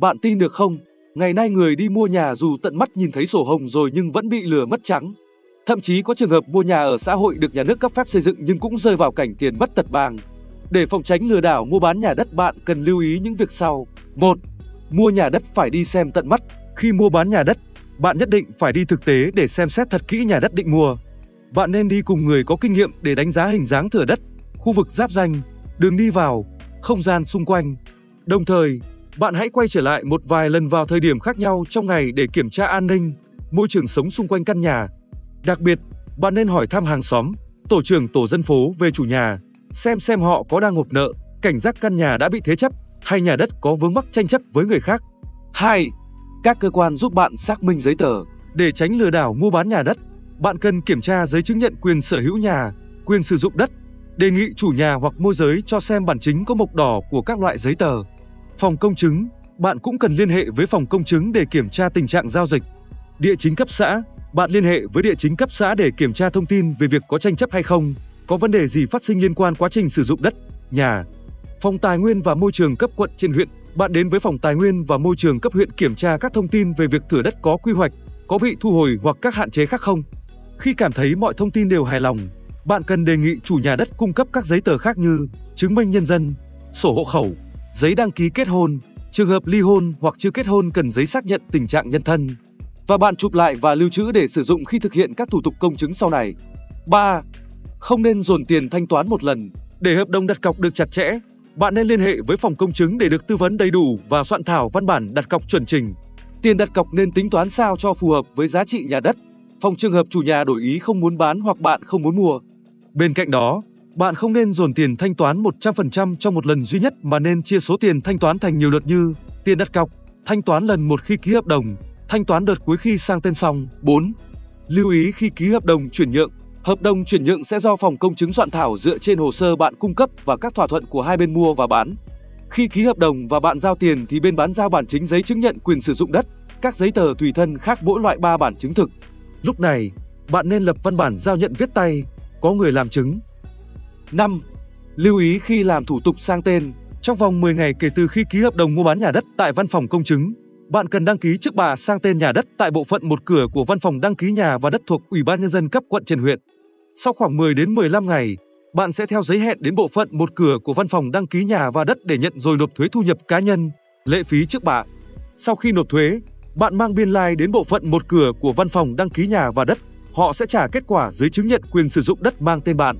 Bạn tin được không? Ngày nay người đi mua nhà dù tận mắt nhìn thấy sổ hồng rồi nhưng vẫn bị lừa mất trắng. Thậm chí có trường hợp mua nhà ở xã hội được nhà nước cấp phép xây dựng nhưng cũng rơi vào cảnh tiền mất tật bàng. Để phòng tránh lừa đảo mua bán nhà đất bạn cần lưu ý những việc sau. 1. Mua nhà đất phải đi xem tận mắt. Khi mua bán nhà đất, bạn nhất định phải đi thực tế để xem xét thật kỹ nhà đất định mua. Bạn nên đi cùng người có kinh nghiệm để đánh giá hình dáng thửa đất, khu vực giáp danh, đường đi vào, không gian xung quanh. Đồng thời, bạn hãy quay trở lại một vài lần vào thời điểm khác nhau trong ngày để kiểm tra an ninh, môi trường sống xung quanh căn nhà. Đặc biệt, bạn nên hỏi thăm hàng xóm, tổ trưởng tổ dân phố về chủ nhà, xem xem họ có đang ngộp nợ, cảnh giác căn nhà đã bị thế chấp hay nhà đất có vướng mắc tranh chấp với người khác. 2. Các cơ quan giúp bạn xác minh giấy tờ để tránh lừa đảo mua bán nhà đất. Bạn cần kiểm tra giấy chứng nhận quyền sở hữu nhà, quyền sử dụng đất, đề nghị chủ nhà hoặc môi giới cho xem bản chính có mộc đỏ của các loại giấy tờ. Phòng công chứng, bạn cũng cần liên hệ với phòng công chứng để kiểm tra tình trạng giao dịch. Địa chính cấp xã, bạn liên hệ với địa chính cấp xã để kiểm tra thông tin về việc có tranh chấp hay không, có vấn đề gì phát sinh liên quan quá trình sử dụng đất, nhà. Phòng Tài nguyên và Môi trường cấp quận trên huyện, bạn đến với Phòng Tài nguyên và Môi trường cấp huyện kiểm tra các thông tin về việc thửa đất có quy hoạch, có bị thu hồi hoặc các hạn chế khác không. Khi cảm thấy mọi thông tin đều hài lòng, bạn cần đề nghị chủ nhà đất cung cấp các giấy tờ khác như chứng minh nhân dân, sổ hộ khẩu, giấy đăng ký kết hôn, trường hợp ly hôn hoặc chưa kết hôn cần giấy xác nhận tình trạng nhân thân và bạn chụp lại và lưu trữ để sử dụng khi thực hiện các thủ tục công chứng sau này. 3. Không nên dồn tiền thanh toán một lần. Để hợp đồng đặt cọc được chặt chẽ, bạn nên liên hệ với phòng công chứng để được tư vấn đầy đủ và soạn thảo văn bản đặt cọc chuẩn trình. Tiền đặt cọc nên tính toán sao cho phù hợp với giá trị nhà đất, phòng trường hợp chủ nhà đổi ý không muốn bán hoặc bạn không muốn mua. Bên cạnh đó, bạn không nên dồn tiền thanh toán 100% trong một lần duy nhất mà nên chia số tiền thanh toán thành nhiều đợt như tiền đặt cọc, thanh toán lần một khi ký hợp đồng, thanh toán đợt cuối khi sang tên xong. 4. Lưu ý khi ký hợp đồng chuyển nhượng, hợp đồng chuyển nhượng sẽ do phòng công chứng soạn thảo dựa trên hồ sơ bạn cung cấp và các thỏa thuận của hai bên mua và bán. Khi ký hợp đồng và bạn giao tiền thì bên bán giao bản chính giấy chứng nhận quyền sử dụng đất, các giấy tờ tùy thân khác mỗi loại 3 bản chứng thực. Lúc này, bạn nên lập văn bản giao nhận viết tay, có người làm chứng. 5. Lưu ý khi làm thủ tục sang tên, trong vòng 10 ngày kể từ khi ký hợp đồng mua bán nhà đất tại văn phòng công chứng, bạn cần đăng ký trước bạ sang tên nhà đất tại bộ phận một cửa của văn phòng đăng ký nhà và đất thuộc Ủy ban nhân dân cấp quận trên huyện. Sau khoảng 10 đến 15 ngày, bạn sẽ theo giấy hẹn đến bộ phận một cửa của văn phòng đăng ký nhà và đất để nhận rồi nộp thuế thu nhập cá nhân, lệ phí trước bạ. Sau khi nộp thuế, bạn mang biên lai like đến bộ phận một cửa của văn phòng đăng ký nhà và đất. Họ sẽ trả kết quả giấy chứng nhận quyền sử dụng đất mang tên bạn.